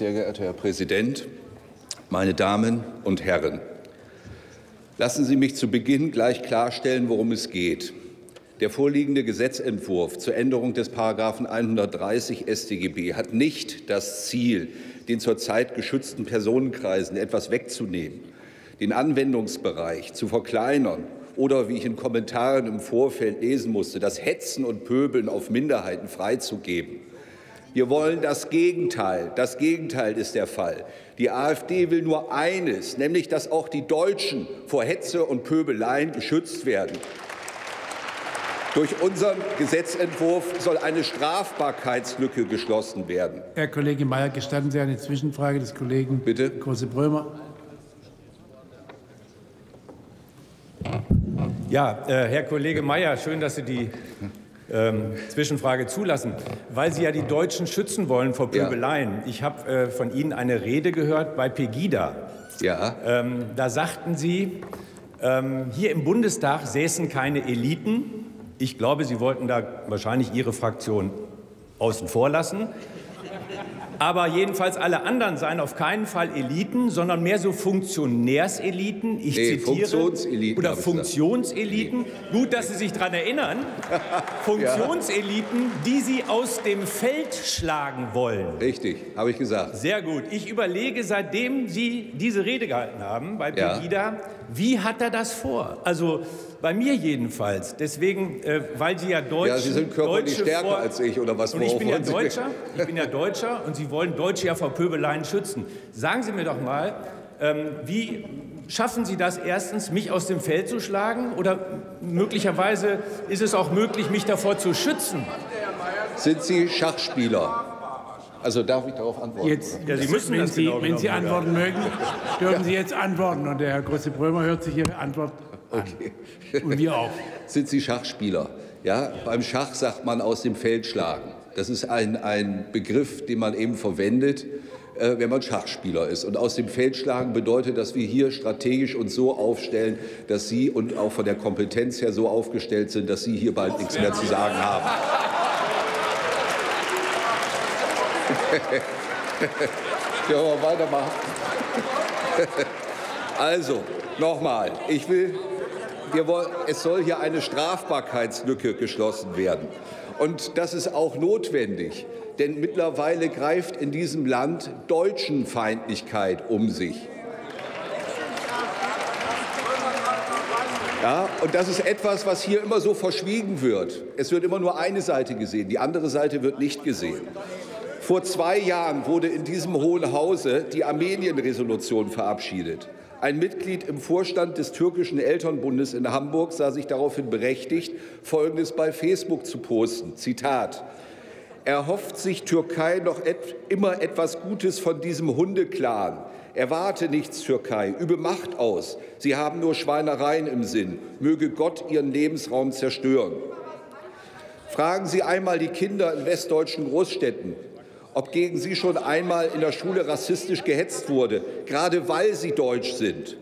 Sehr geehrter Herr Präsident, meine Damen und Herren! Lassen Sie mich zu Beginn gleich klarstellen, worum es geht. Der vorliegende Gesetzentwurf zur Änderung des Paragraphen 130 StGB hat nicht das Ziel, den zurzeit geschützten Personenkreisen etwas wegzunehmen, den Anwendungsbereich zu verkleinern oder, wie ich in Kommentaren im Vorfeld lesen musste, das Hetzen und Pöbeln auf Minderheiten freizugeben. Wir wollen das Gegenteil. Das Gegenteil ist der Fall. Die AfD will nur eines, nämlich dass auch die Deutschen vor Hetze und Pöbeleien geschützt werden. Durch unseren Gesetzentwurf soll eine Strafbarkeitslücke geschlossen werden. Herr Kollege Mayer, gestatten Sie eine Zwischenfrage des Kollegen Bitte? Große-Brömer? Ja, äh, Herr Kollege Mayer, schön, dass Sie die ähm, Zwischenfrage zulassen, weil Sie ja die Deutschen schützen wollen vor Pöbeleien. Ja. Ich habe äh, von Ihnen eine Rede gehört bei Pegida. Ja. Ähm, da sagten Sie, ähm, hier im Bundestag säßen keine Eliten, ich glaube, Sie wollten da wahrscheinlich Ihre Fraktion außen vor lassen. Aber jedenfalls alle anderen seien auf keinen Fall Eliten, sondern mehr so Funktionärseliten. Ich nee, zitiere. Funktionseliten. Oder Funktionseliten. Gut, dass Sie sich daran erinnern. Funktionseliten, die Sie aus dem Feld schlagen wollen. Richtig, habe ich gesagt. Sehr gut. Ich überlege, seitdem Sie diese Rede gehalten haben bei Pegida. Wie hat er das vor? Also bei mir jedenfalls. Deswegen, äh, weil Sie ja Deutsche. Ja, Sie sind körperlich stärker vor als ich, oder was? Und ich bin ja Deutscher. Ich bin ja Deutscher und Sie wollen Deutsche ja vor Pöbeleien schützen. Sagen Sie mir doch mal, ähm, wie schaffen Sie das erstens, mich aus dem Feld zu schlagen? Oder möglicherweise ist es auch möglich, mich davor zu schützen? Sind Sie Schachspieler? Also darf ich darauf antworten? Jetzt, ja, Sie müssen wenn Sie, genau wenn Sie antworten mögen, dürfen ja. Sie jetzt antworten. Und der Herr Große-Brömer hört sich Ihre Antwort Okay. Und wir auch. Sind Sie Schachspieler? Ja, beim Schach sagt man aus dem Feld schlagen. Das ist ein, ein Begriff, den man eben verwendet, äh, wenn man Schachspieler ist. Und aus dem Feld schlagen bedeutet, dass wir hier strategisch uns so aufstellen, dass Sie und auch von der Kompetenz her so aufgestellt sind, dass Sie hier bald nichts mehr zu sagen haben. Können wir weitermachen? Also, nochmal, ich will wollen, es soll hier eine Strafbarkeitslücke geschlossen werden. Und das ist auch notwendig, denn mittlerweile greift in diesem Land Deutschenfeindlichkeit um sich. Ja, und das ist etwas, was hier immer so verschwiegen wird. Es wird immer nur eine Seite gesehen, die andere Seite wird nicht gesehen. Vor zwei Jahren wurde in diesem Hohen Hause die Armenien-Resolution verabschiedet. Ein Mitglied im Vorstand des türkischen Elternbundes in Hamburg sah sich daraufhin berechtigt, Folgendes bei Facebook zu posten. Zitat. Erhofft sich Türkei noch et immer etwas Gutes von diesem Hundeclan. Erwarte nichts, Türkei. Übe Macht aus. Sie haben nur Schweinereien im Sinn. Möge Gott ihren Lebensraum zerstören. Fragen Sie einmal die Kinder in westdeutschen Großstädten ob gegen sie schon einmal in der Schule rassistisch gehetzt wurde, gerade weil sie deutsch sind.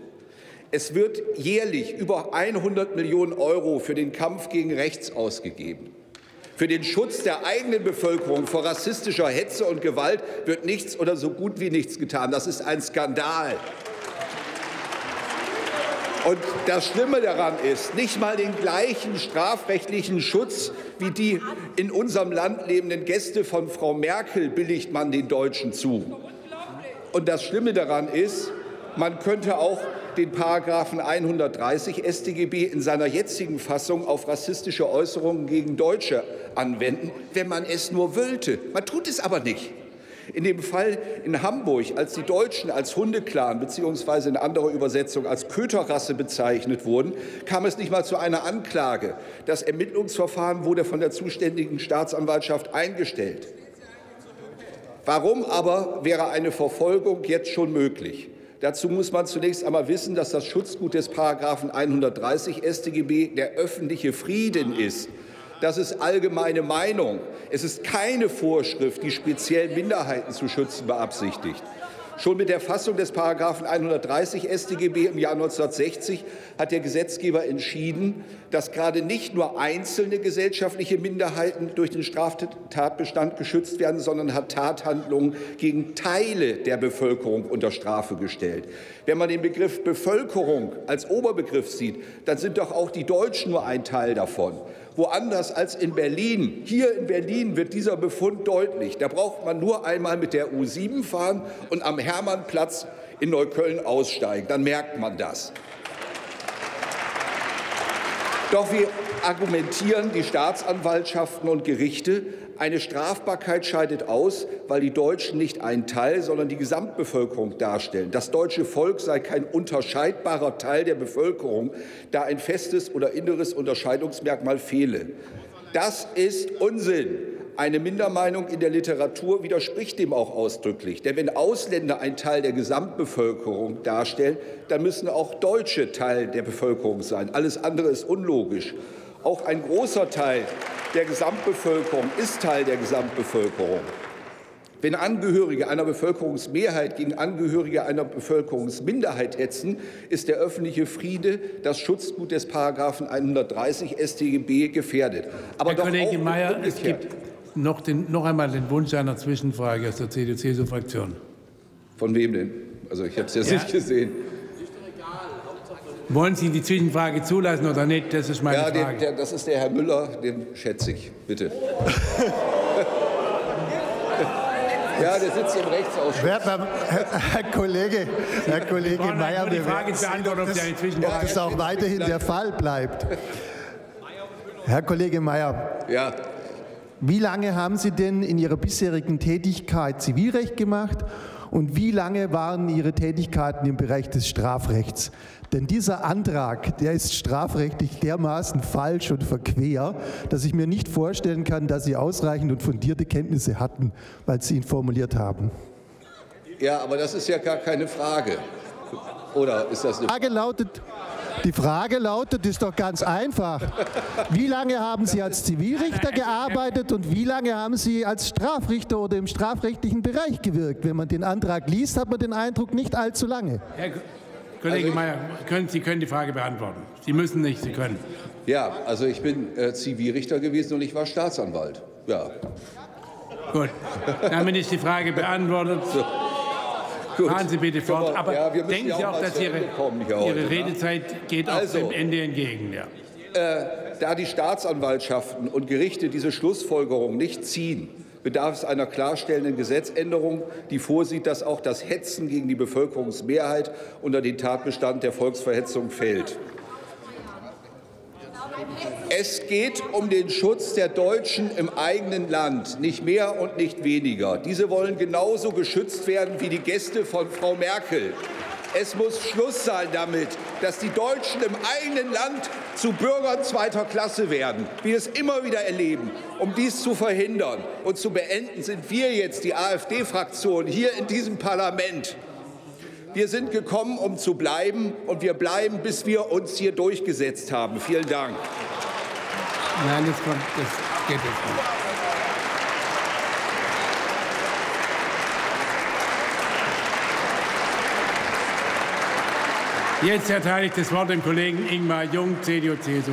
Es wird jährlich über 100 Millionen Euro für den Kampf gegen rechts ausgegeben. Für den Schutz der eigenen Bevölkerung vor rassistischer Hetze und Gewalt wird nichts oder so gut wie nichts getan. Das ist ein Skandal. Und das Schlimme daran ist, nicht mal den gleichen strafrechtlichen Schutz wie die in unserem Land lebenden Gäste von Frau Merkel billigt man den Deutschen zu. Und das Schlimme daran ist, man könnte auch den Paragraphen 130 StGB in seiner jetzigen Fassung auf rassistische Äußerungen gegen Deutsche anwenden, wenn man es nur wollte. Man tut es aber nicht. In dem Fall in Hamburg, als die Deutschen als Hundeclan bzw. in anderer Übersetzung als Köterrasse bezeichnet wurden, kam es nicht mal zu einer Anklage. Das Ermittlungsverfahren wurde von der zuständigen Staatsanwaltschaft eingestellt. Warum aber wäre eine Verfolgung jetzt schon möglich? Dazu muss man zunächst einmal wissen, dass das Schutzgut des Paragraphen 130 StGB der öffentliche Frieden ist. Das ist allgemeine Meinung. Es ist keine Vorschrift, die speziell Minderheiten zu schützen beabsichtigt. Schon mit der Fassung des Paragraphen 130 StGB im Jahr 1960 hat der Gesetzgeber entschieden, dass gerade nicht nur einzelne gesellschaftliche Minderheiten durch den Straftatbestand geschützt werden, sondern hat Tathandlungen gegen Teile der Bevölkerung unter Strafe gestellt. Wenn man den Begriff Bevölkerung als Oberbegriff sieht, dann sind doch auch die Deutschen nur ein Teil davon woanders als in Berlin. Hier in Berlin wird dieser Befund deutlich. Da braucht man nur einmal mit der U7 fahren und am Hermannplatz in Neukölln aussteigen. Dann merkt man das. Doch wir argumentieren die Staatsanwaltschaften und Gerichte, eine Strafbarkeit scheidet aus, weil die Deutschen nicht ein Teil, sondern die Gesamtbevölkerung darstellen. Das deutsche Volk sei kein unterscheidbarer Teil der Bevölkerung, da ein festes oder inneres Unterscheidungsmerkmal fehle. Das ist Unsinn. Eine Mindermeinung in der Literatur widerspricht dem auch ausdrücklich. Denn wenn Ausländer ein Teil der Gesamtbevölkerung darstellen, dann müssen auch Deutsche Teil der Bevölkerung sein. Alles andere ist unlogisch. Auch ein großer Teil der Gesamtbevölkerung ist Teil der Gesamtbevölkerung. Wenn Angehörige einer Bevölkerungsmehrheit gegen Angehörige einer Bevölkerungsminderheit hetzen, ist der öffentliche Friede, das Schutzgut des Paragraphen 130 StGB gefährdet. Aber Herr Kollege Mayer, es gibt noch, den, noch, einmal den Wunsch einer Zwischenfrage aus der CDU-CSU-Fraktion. Von wem denn? Also ich habe es jetzt ja. nicht gesehen. Wollen Sie die Zwischenfrage zulassen oder nicht? Das ist meine ja, Frage. Den, der, das ist der Herr Müller, den schätze ich. Bitte. ja, der sitzt im Rechtsausschuss. Herr, Herr Kollege, Herr Kollege Mayer, wir werden sehen, ob das, ob das auch weiterhin der Fall bleibt. Herr Kollege Mayer. Ja. Wie lange haben Sie denn in Ihrer bisherigen Tätigkeit Zivilrecht gemacht und wie lange waren Ihre Tätigkeiten im Bereich des Strafrechts? Denn dieser Antrag, der ist strafrechtlich dermaßen falsch und verquer, dass ich mir nicht vorstellen kann, dass Sie ausreichend und fundierte Kenntnisse hatten, weil Sie ihn formuliert haben. Ja, aber das ist ja gar keine Frage. Oder ist das eine Frage lautet, die Frage lautet, ist doch ganz einfach. Wie lange haben Sie als Zivilrichter gearbeitet und wie lange haben Sie als Strafrichter oder im strafrechtlichen Bereich gewirkt? Wenn man den Antrag liest, hat man den Eindruck, nicht allzu lange. Herr Kollege also Mayer, können, Sie können die Frage beantworten. Sie müssen nicht, Sie können. Ja, also ich bin äh, Zivilrichter gewesen und ich war Staatsanwalt. Ja. Gut, damit ist die Frage beantwortet. So. Gut. Fahren Sie bitte fort. Aber ja, denken Sie auch, dass Ihre, Ihre ne? Redezeit geht also, auch dem Ende entgegen. Ja. Äh, da die Staatsanwaltschaften und Gerichte diese Schlussfolgerung nicht ziehen, bedarf es einer klarstellenden Gesetzänderung, die vorsieht, dass auch das Hetzen gegen die Bevölkerungsmehrheit unter den Tatbestand der Volksverhetzung fällt. Es geht um den Schutz der Deutschen im eigenen Land, nicht mehr und nicht weniger. Diese wollen genauso geschützt werden wie die Gäste von Frau Merkel. Es muss Schluss sein damit, dass die Deutschen im eigenen Land zu Bürgern zweiter Klasse werden, wie wir es immer wieder erleben. Um dies zu verhindern und zu beenden, sind wir jetzt, die AfD-Fraktion, hier in diesem Parlament. Wir sind gekommen, um zu bleiben, und wir bleiben, bis wir uns hier durchgesetzt haben. Vielen Dank. Nein, das, kommt, das geht jetzt nicht. Jetzt erteile ich das Wort dem Kollegen Ingmar Jung, CDU-CSU.